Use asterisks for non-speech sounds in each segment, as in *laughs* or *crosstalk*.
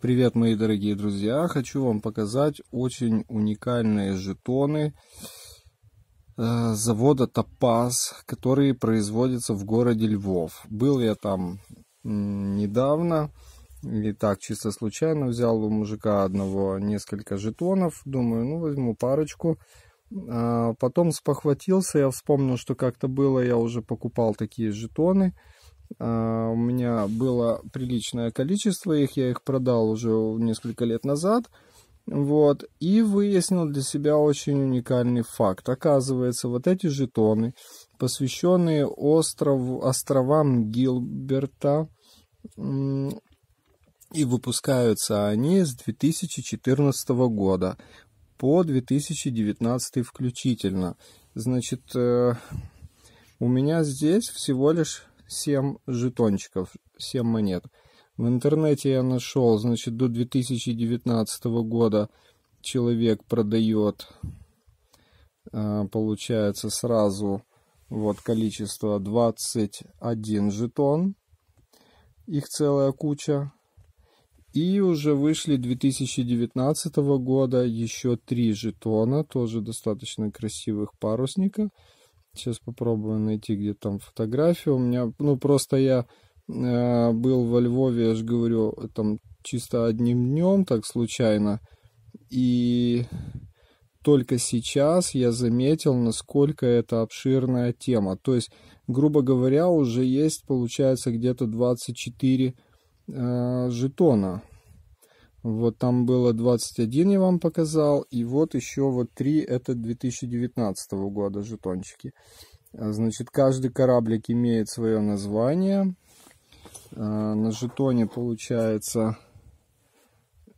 Привет, мои дорогие друзья! Хочу вам показать очень уникальные жетоны э, завода Топаз, которые производятся в городе Львов. Был я там недавно, и так чисто случайно взял у мужика одного несколько жетонов. Думаю, ну возьму парочку. А потом спохватился, я вспомнил, что как-то было, я уже покупал такие жетоны – у меня было приличное количество их, я их продал уже несколько лет назад. Вот, и выяснил для себя очень уникальный факт. Оказывается, вот эти жетоны, посвященные остров, островам Гилберта, и выпускаются они с 2014 года по 2019 включительно. Значит, э, у меня здесь всего лишь 7 жетончиков, 7 монет. В интернете я нашел, значит, до 2019 года человек продает, а, получается, сразу вот количество 21 жетон. Их целая куча. И уже вышли 2019 года еще три жетона, тоже достаточно красивых парусника. Сейчас попробую найти где там фотографию. У меня, ну, просто я э, был во Львове, я же говорю, там чисто одним днем, так случайно. И только сейчас я заметил, насколько это обширная тема. То есть, грубо говоря, уже есть, получается, где-то 24 э, жетона. Вот там было 21, я вам показал. И вот еще вот 3, это 2019 года жетончики. А, значит, каждый кораблик имеет свое название. А, на жетоне, получается,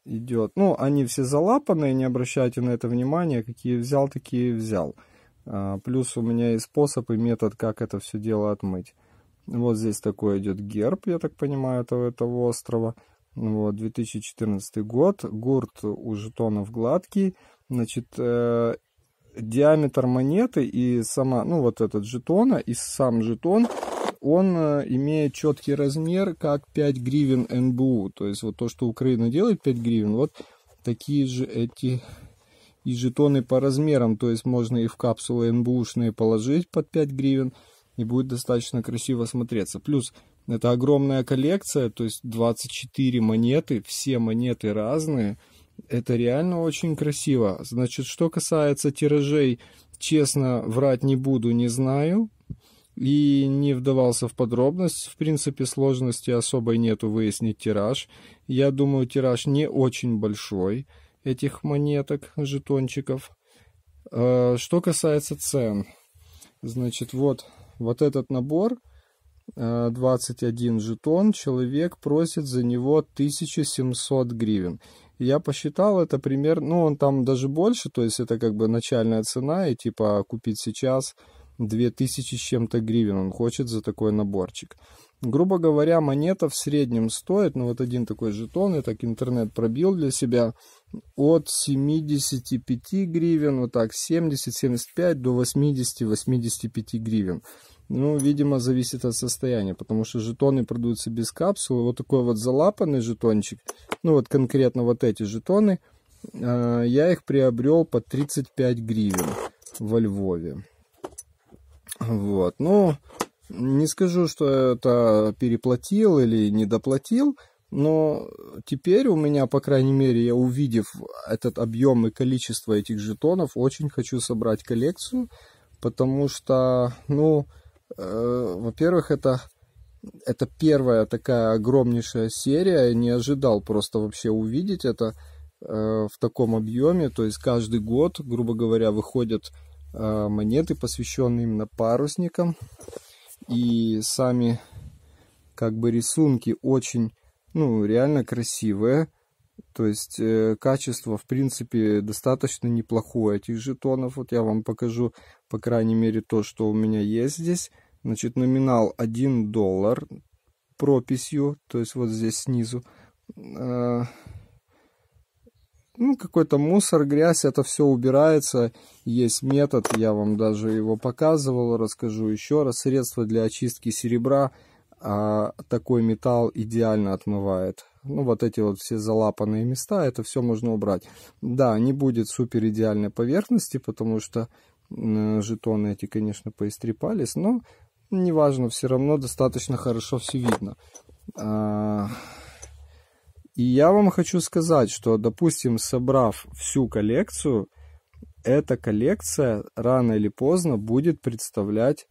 идет... Ну, они все залапанные, не обращайте на это внимания. Какие взял, такие взял. А, плюс у меня есть способ и метод, как это все дело отмыть. Вот здесь такой идет герб, я так понимаю, этого, этого острова. Вот, 2014 год. Гурт у жетонов гладкий. Значит, э, диаметр монеты и сама, ну, вот этот жетона, и сам жетон, он э, имеет четкий размер, как 5 гривен НБУ. То есть, вот то, что Украина делает 5 гривен, вот такие же эти и жетоны по размерам. То есть, можно и в капсулы НБУшные положить под 5 гривен, и будет достаточно красиво смотреться. Плюс это огромная коллекция, то есть 24 монеты, все монеты разные. Это реально очень красиво. Значит, что касается тиражей, честно, врать не буду, не знаю. И не вдавался в подробность. В принципе, сложности особой нету выяснить тираж. Я думаю, тираж не очень большой этих монеток, жетончиков. А, что касается цен. Значит, вот, вот этот набор – 21 э, жетон, человек просит за него 1700 гривен. Я посчитал это примерно, ну он там даже больше, то есть это как бы начальная цена, и типа купить сейчас 2000 с чем-то гривен он хочет за такой наборчик. Грубо говоря, монета в среднем стоит, ну вот один такой жетон, я так интернет пробил для себя, от 75 гривен, вот так 70-75 до 80-85 гривен. Ну, видимо, зависит от состояния, потому что жетоны продаются без капсулы. Вот такой вот залапанный жетончик, ну вот конкретно вот эти жетоны, э, я их приобрел по 35 гривен во Львове. Вот, ну, не скажу, что это переплатил или недоплатил, но теперь у меня, по крайней мере, я увидев этот объем и количество этих жетонов, очень хочу собрать коллекцию, потому что, ну, во-первых, это, это первая такая огромнейшая серия. Я не ожидал просто вообще увидеть это э, в таком объеме. То есть каждый год, грубо говоря, выходят э, монеты, посвященные именно парусникам. И сами как бы рисунки очень, ну, реально красивые. То есть э, качество, в принципе, достаточно неплохое этих жетонов. Вот я вам покажу, по крайней мере, то, что у меня есть здесь. Значит, номинал 1 доллар прописью, то есть вот здесь снизу. Э, ну, какой-то мусор, грязь, это все убирается. Есть метод, я вам даже его показывал, расскажу еще раз. Средство для очистки серебра. А такой металл идеально отмывает ну, вот эти вот все залапанные места, это все можно убрать. Да, не будет супер идеальной поверхности, потому что жетоны эти, конечно, поистрепались, но неважно, все равно достаточно хорошо все видно. А, и я вам хочу сказать, что, допустим, собрав всю коллекцию, эта коллекция рано или поздно будет представлять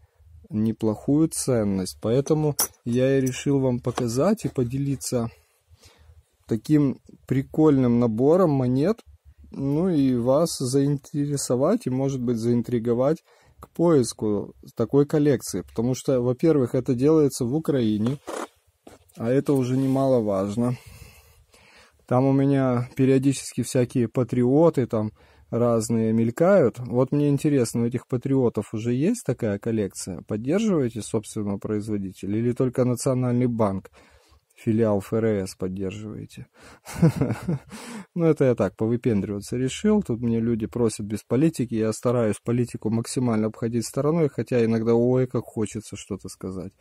неплохую ценность. Поэтому я и решил вам показать и поделиться таким прикольным набором монет, ну и вас заинтересовать и, может быть, заинтриговать к поиску такой коллекции. Потому что, во-первых, это делается в Украине, а это уже немаловажно. Там у меня периодически всякие патриоты там разные мелькают. Вот мне интересно, у этих патриотов уже есть такая коллекция? Поддерживаете собственного производителя или только Национальный банк? Филиал ФРС поддерживаете. *laughs* Ну, это я так, повыпендриваться решил. Тут мне люди просят без политики. Я стараюсь политику максимально обходить стороной, хотя иногда, ой, как хочется что-то сказать.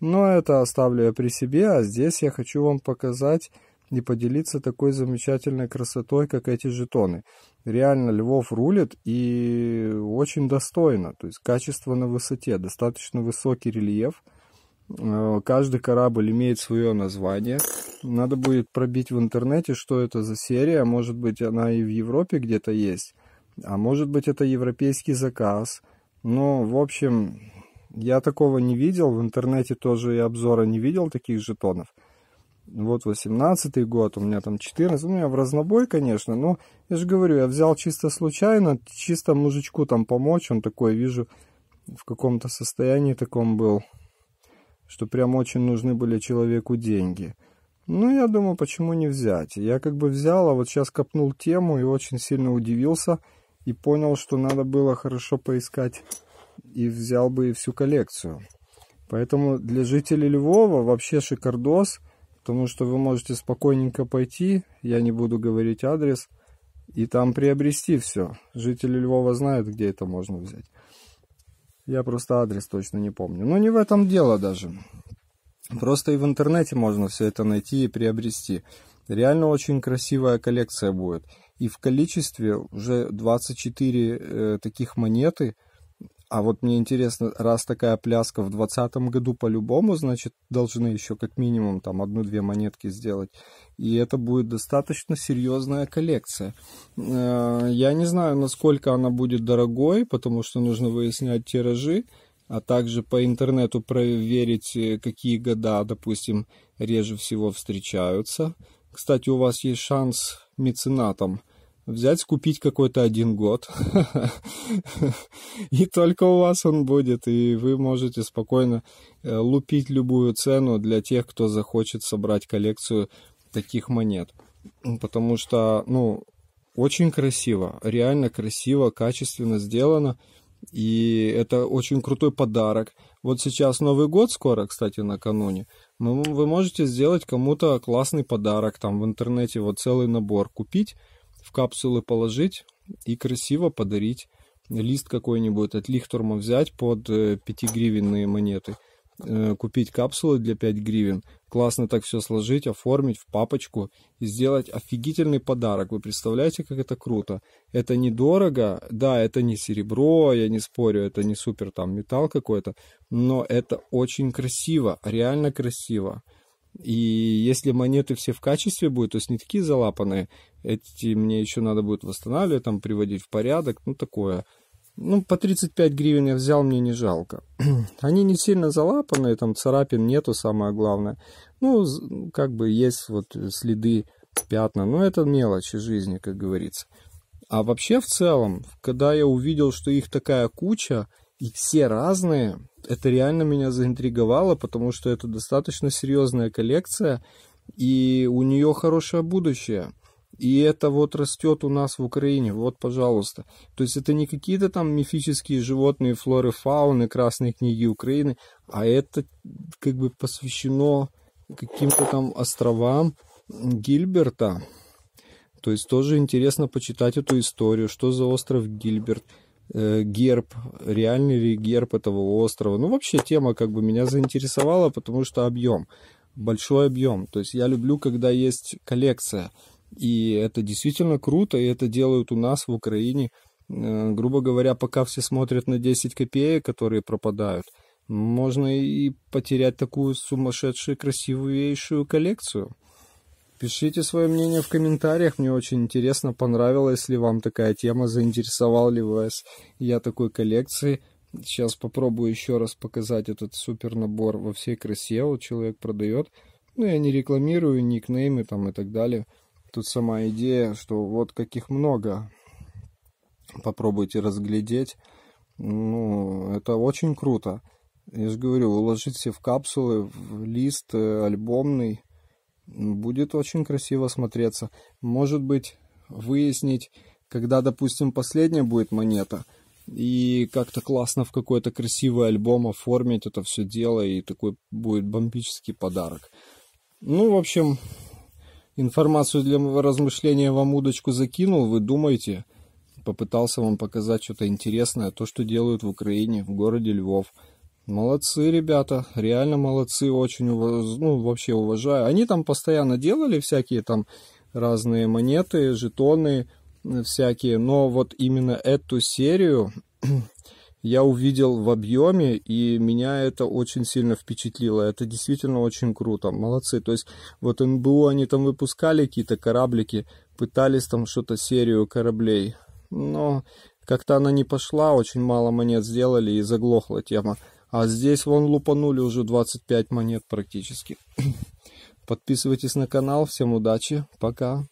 Но это оставлю я при себе, а здесь я хочу вам показать и поделиться такой замечательной красотой, как эти жетоны. Реально Львов рулит и очень достойно, то есть качество на высоте, достаточно высокий рельеф – каждый корабль имеет свое название. Надо будет пробить в интернете, что это за серия. Может быть, она и в Европе где-то есть. А может быть, это европейский заказ. Но, в общем, я такого не видел. В интернете тоже и обзора не видел таких жетонов. Вот 18 год, у меня там 14, у меня в разнобой, конечно, но я же говорю, я взял чисто случайно, чисто мужичку там помочь, он такой, вижу, в каком-то состоянии таком был что прям очень нужны были человеку деньги. Ну, я думаю, почему не взять? Я как бы взял, а вот сейчас копнул тему и очень сильно удивился и понял, что надо было хорошо поискать и взял бы всю коллекцию. Поэтому для жителей Львова вообще шикардос, потому что вы можете спокойненько пойти, я не буду говорить адрес, и там приобрести все. Жители Львова знают, где это можно взять. Я просто адрес точно не помню. Но не в этом дело даже. Просто и в интернете можно все это найти и приобрести. Реально очень красивая коллекция будет. И в количестве уже 24 э, таких монеты – а вот мне интересно, раз такая пляска в 2020 году по-любому, значит, должны еще как минимум там одну-две монетки сделать. И это будет достаточно серьезная коллекция. Э, я не знаю, насколько она будет дорогой, потому что нужно выяснять тиражи, а также по интернету проверить, э, какие года, допустим, реже всего встречаются. Кстати, у вас есть шанс меценатом взять, купить какой-то один год, *laughs* и только у вас он будет, и вы можете спокойно э, лупить любую цену для тех, кто захочет собрать коллекцию таких монет. Потому что, ну, очень красиво, реально красиво, качественно сделано, и это очень крутой подарок. Вот сейчас Новый год скоро, кстати, накануне. Вы можете сделать кому-то классный подарок, там в интернете вот целый набор купить, в капсулы положить и красиво подарить. Лист какой-нибудь от Лихтурма взять под 5-гривенные э, монеты. Э, купить капсулы для 5 гривен. Классно так все сложить, оформить в папочку и сделать офигительный подарок. Вы представляете, как это круто? Это недорого, да, это не серебро, я не спорю, это не супер там металл какой-то, но это очень красиво, реально красиво. И если монеты все в качестве будут, то есть не такие залапанные, эти мне еще надо будет восстанавливать, там приводить в порядок, ну такое. Ну, по 35 гривен я взял, мне не жалко. *clears throat* Они не сильно залапанные, там царапин нету, самое главное. Ну, как бы есть вот следы, пятна, но это мелочи жизни, как говорится. А вообще в целом, когда я увидел, что их такая куча, и все разные, это реально меня заинтриговало, потому что это достаточно серьезная коллекция, и у нее хорошее будущее. И это вот растет у нас в Украине, вот, пожалуйста. То есть это не какие-то там мифические животные, флоры, фауны, красные книги Украины, а это как бы посвящено каким-то там островам Гильберта. То есть тоже интересно почитать эту историю, что за остров Гильберт, герб, реальный ли герб этого острова. Ну, вообще тема как бы меня заинтересовала, потому что объем. большой объем. То есть я люблю, когда есть коллекция. И это действительно круто, и это делают у нас в Украине. Э, грубо говоря, пока все смотрят на 10 копеек, которые пропадают, можно и потерять такую сумасшедшую красивейшую коллекцию. Пишите свое мнение в комментариях, мне очень интересно, понравилась ли вам такая тема, заинтересовал ли вас я такой коллекцией. Сейчас попробую еще раз показать этот супер набор во всей красе, вот человек продает. Ну, я не рекламирую никнеймы там и так далее. Тут сама идея, что вот каких много. Попробуйте разглядеть. Ну, это очень круто. Я же говорю, уложить все в капсулы, в лист э, альбомный. Будет очень красиво смотреться. Может быть, выяснить, когда, допустим, последняя будет монета, и как-то классно в какой-то красивый альбом оформить это все дело, и такой будет бомбический подарок. Ну, в общем, информацию для размышления вам удочку закинул, вы думаете, попытался вам показать что-то интересное, то, что делают в Украине, в городе Львов. Молодцы, ребята, реально молодцы, очень уваж... ну, вообще уважаю. Они там постоянно делали всякие там разные монеты, жетоны всякие, но вот именно эту серию *clears throat* я увидел в объеме, и меня это очень сильно впечатлило. Это действительно очень круто. Молодцы. То есть вот НБУ они там выпускали какие-то кораблики, пытались там что-то серию кораблей. Но как-то она не пошла, очень мало монет сделали и заглохла тема. А здесь вон лупанули уже 25 монет практически. *clears throat* Подписывайтесь на канал. Всем удачи. Пока.